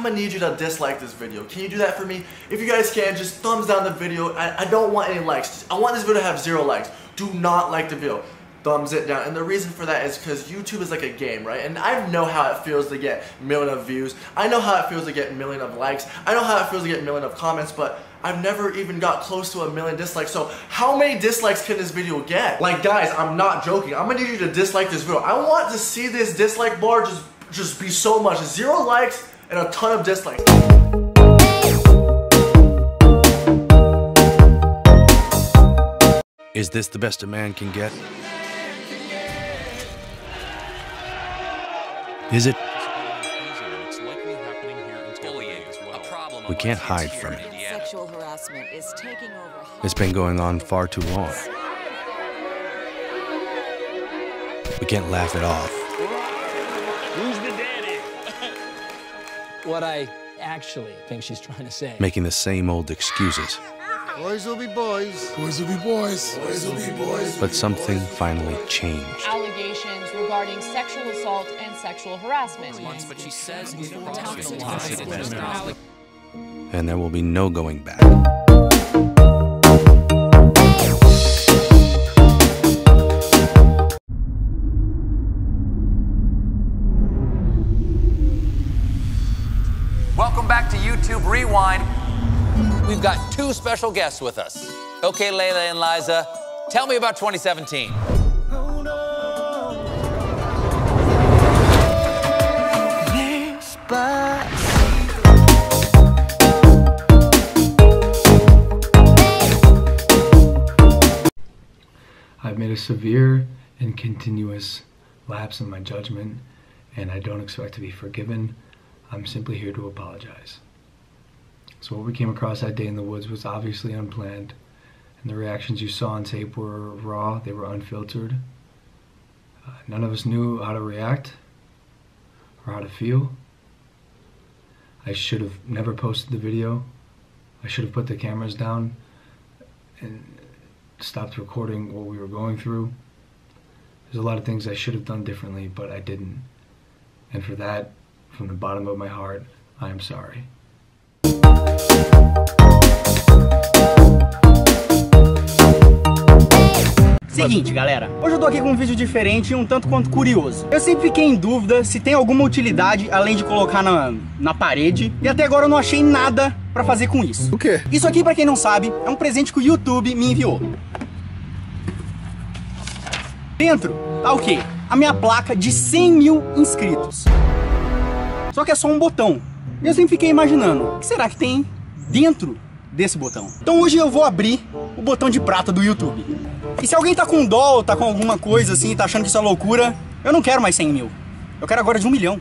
I'm gonna need you to dislike this video. Can you do that for me? If you guys can, just thumbs down the video. I, I don't want any likes. I want this video to have zero likes. Do not like the video thumbs it down. And the reason for that is because YouTube is like a game, right? And I know how it feels to get million of views. I know how it feels to get million of likes. I know how it feels to get million of comments, but I've never even got close to a million dislikes. So how many dislikes can this video get? Like guys, I'm not joking. I'm gonna need you to dislike this video. I want to see this dislike bar just, just be so much. Zero likes and a ton of dislikes. Is this the best a man can get? Is it? We can't hide from it. Sexual harassment is taking over. It's been going on far too long. We can't laugh it off. What I actually think she's trying to say. Making the same old excuses. Boys will be boys. Boys will be boys. Boys will be boys. But something finally changed. Allegations regarding sexual assault and sexual harassment. but she says And there will be no going back. Welcome back to YouTube Rewind. We've got two special guests with us. Okay, Layla and Liza, tell me about 2017. I've made a severe and continuous lapse in my judgment, and I don't expect to be forgiven. I'm simply here to apologize. So, what we came across that day in the woods was obviously unplanned, and the reactions you saw on tape were raw, they were unfiltered. Uh, none of us knew how to react or how to feel. I should have never posted the video. I should have put the cameras down and stopped recording what we were going through. There's a lot of things I should have done differently, but I didn't. And for that, from the bottom of my heart, I am sorry. Seguinte, galera, hoje eu tô aqui com um vídeo diferente e um tanto quanto curioso. Eu sempre fiquei em dúvida se tem alguma utilidade além de colocar na, na parede, e até agora eu não achei nada pra fazer com isso. O quê? Isso aqui, pra quem não sabe, é um presente que o YouTube me enviou. Dentro tá o quê? A minha placa de 100 mil inscritos. Só que é só um botão. E eu sempre fiquei imaginando, o que será que tem dentro desse botão? Então hoje eu vou abrir o botão de prata do YouTube. E se alguém tá com dó tá com alguma coisa assim, tá achando que isso é loucura, eu não quero mais 100 mil. Eu quero agora de um milhão.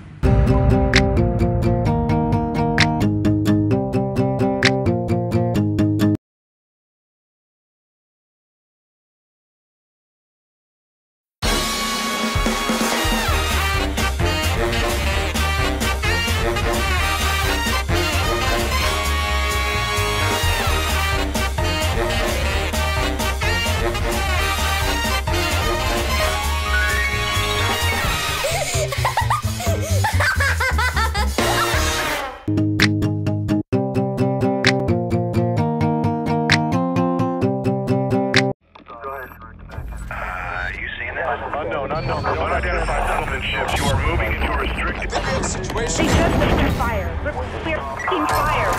Moving into a restricted They just opened fire. We're clear f***ing fire.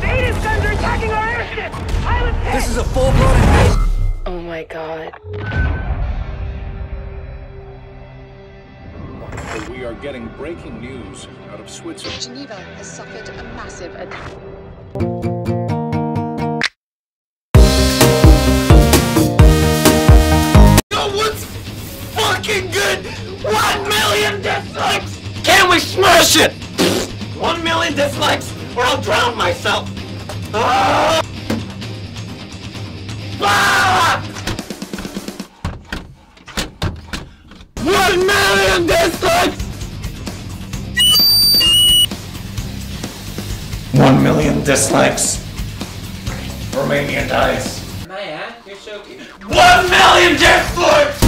Data's guns are attacking our airship. Pilot This is a full-blown invasion. Oh my god. We are getting breaking news out of Switzerland. Geneva has suffered a massive attack. Dislikes! Can we smash it? One million dislikes, or I'll drown myself. Ah! Ah! One million dislikes! One million dislikes. Romania dies. Maya, you're so cute. One million dislikes!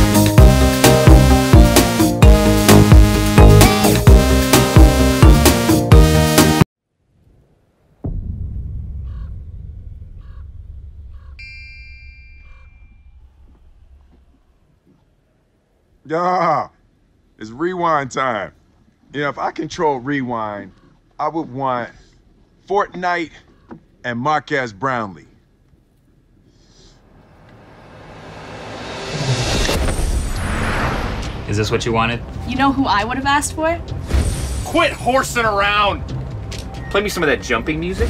Yeah, it's rewind time. You know, if I control rewind, I would want Fortnite and Marques Brownlee. Is this what you wanted? You know who I would have asked for? Quit horsing around! Play me some of that jumping music.